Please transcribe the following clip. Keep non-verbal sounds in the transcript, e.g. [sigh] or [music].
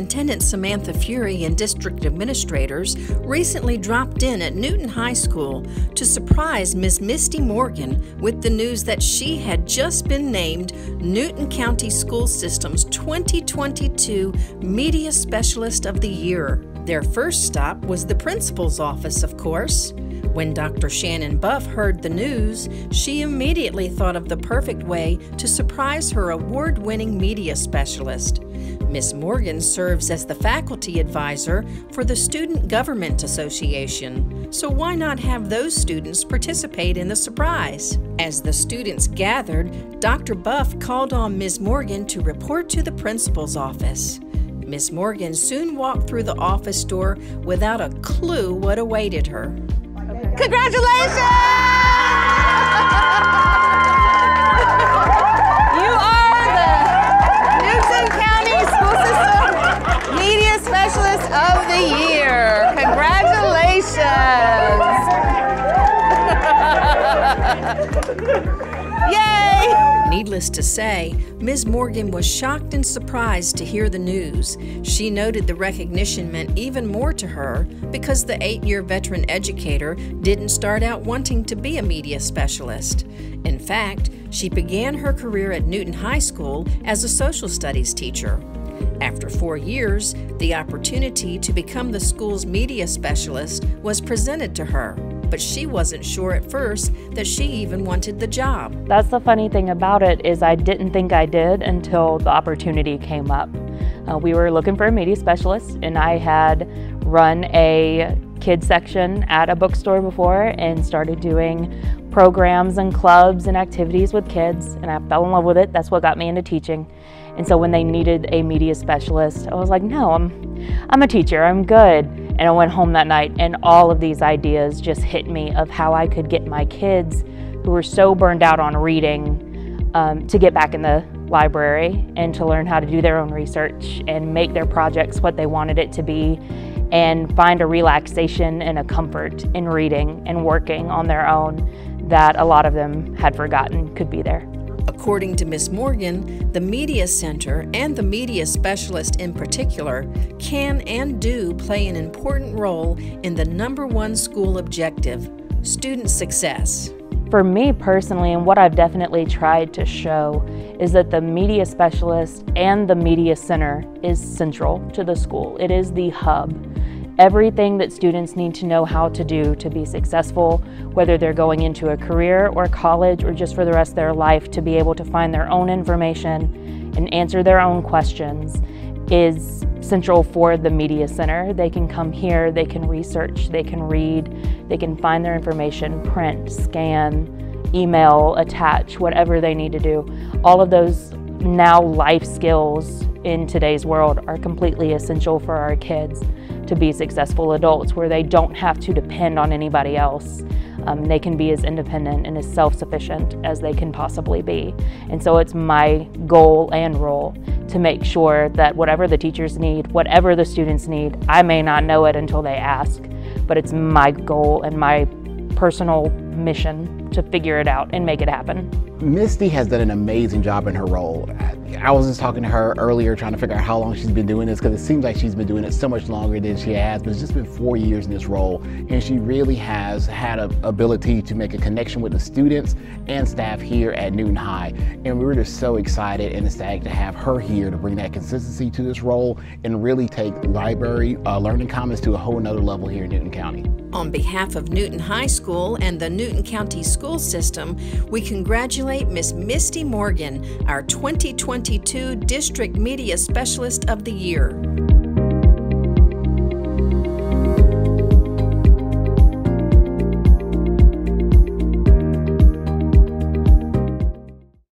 Superintendent Samantha Fuhrey and district administrators recently dropped in at Newton High School to surprise Miss Misty Morgan with the news that she had just been named Newton County School System's 2022 Media Specialist of the Year. Their first stop was the principal's office, of course. When Dr. Shannon Buff heard the news, she immediately thought of the perfect way to surprise her award winning media specialist. Miss Morgan serves as the faculty advisor for the Student Government Association, so why not have those students participate in the surprise? As the students gathered, Dr. Buff called on Ms. Morgan to report to the principal's office. Miss Morgan soon walked through the office door without a clue what awaited her. Congratulations! [laughs] Yay! Needless to say, Ms. Morgan was shocked and surprised to hear the news. She noted the recognition meant even more to her because the eight year veteran educator didn't start out wanting to be a media specialist. In fact, she began her career at Newton High School as a social studies teacher. After four years, the opportunity to become the school's media specialist was presented to her but she wasn't sure at first that she even wanted the job. That's the funny thing about it is I didn't think I did until the opportunity came up. Uh, we were looking for a media specialist and I had run a kids section at a bookstore before and started doing programs and clubs and activities with kids and I fell in love with it. That's what got me into teaching. And so when they needed a media specialist, I was like, no, I'm, I'm a teacher, I'm good. And I went home that night and all of these ideas just hit me of how I could get my kids who were so burned out on reading um, to get back in the library and to learn how to do their own research and make their projects what they wanted it to be and find a relaxation and a comfort in reading and working on their own that a lot of them had forgotten could be there. According to Ms. Morgan, the Media Center and the media specialist in particular can and do play an important role in the number one school objective student success. For me personally, and what I've definitely tried to show, is that the media specialist and the media center is central to the school. It is the hub everything that students need to know how to do to be successful, whether they're going into a career or college or just for the rest of their life to be able to find their own information and answer their own questions is central for the Media Center. They can come here, they can research, they can read, they can find their information, print, scan, email, attach, whatever they need to do. All of those now life skills in today's world are completely essential for our kids to be successful adults where they don't have to depend on anybody else. Um, they can be as independent and as self-sufficient as they can possibly be. And so it's my goal and role to make sure that whatever the teachers need, whatever the students need, I may not know it until they ask, but it's my goal and my personal mission to figure it out and make it happen. Misty has done an amazing job in her role. I was just talking to her earlier trying to figure out how long she's been doing this because it seems like she's been doing it so much longer than she has, but it's just been four years in this role and she really has had an ability to make a connection with the students and staff here at Newton High. And we were just so excited and ecstatic to have her here to bring that consistency to this role and really take library uh, learning commons to a whole nother level here in Newton County. On behalf of Newton High School and the Newton County School System, we congratulate Miss Misty Morgan, our 2022 District Media Specialist of the Year.